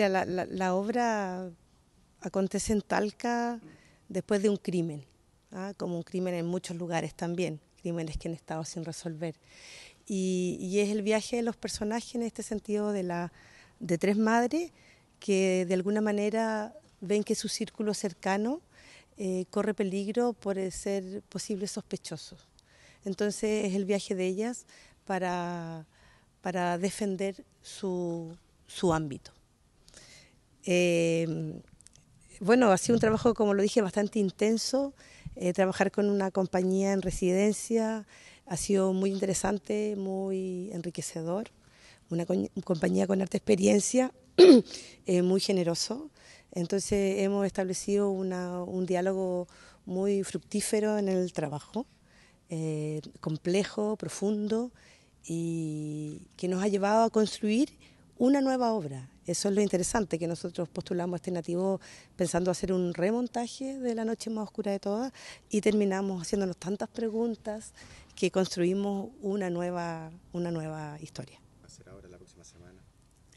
La, la, obra acontece en Talca después de un crimen, ¿ah? como un crimen en muchos lugares también, crímenes que han estado sin resolver. Y, es el viaje de los personajes en este sentido de, la, de tres madres que de alguna manera ven que su círculo cercano eh, corre peligro por ser posibles sospechosos. Entonces es el viaje de ellas para, para defender su, su ámbito. Eh, bueno, ha sido un trabajo, como lo dije, bastante intenso. Eh, trabajar con una compañía en residencia ha sido muy interesante, muy enriquecedor. Una compañía con alta experiencia, eh, muy generoso. Entonces hemos establecido un diálogo muy fructífero en el trabajo, complejo, profundo, y que nos ha llevado a construir una nueva obra. Eso es lo interesante, que nosotros postulamos este nativo pensando hacer un remontaje de La Noche Más Oscura de Todas y terminamos haciéndonos tantas preguntas que construimos una nueva, una nueva historia. ¿Va a ser ahora la próxima semana?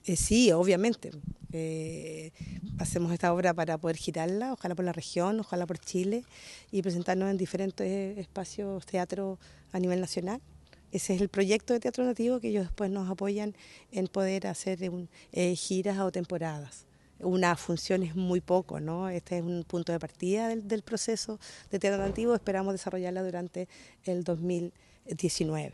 Eh, sí, obviamente. Eh, hacemos esta obra para poder girarla, ojalá por la región, ojalá por Chile y presentarnos en diferentes espacios teatro a nivel nacional. Ese es el proyecto de Teatro Nativo que ellos después nos apoyan en poder hacer eh, giras o temporadas. Una función es muy poco, ¿no? Este es un punto de partida del, del proceso de Teatro Nativo. Esperamos desarrollarla durante el 2019.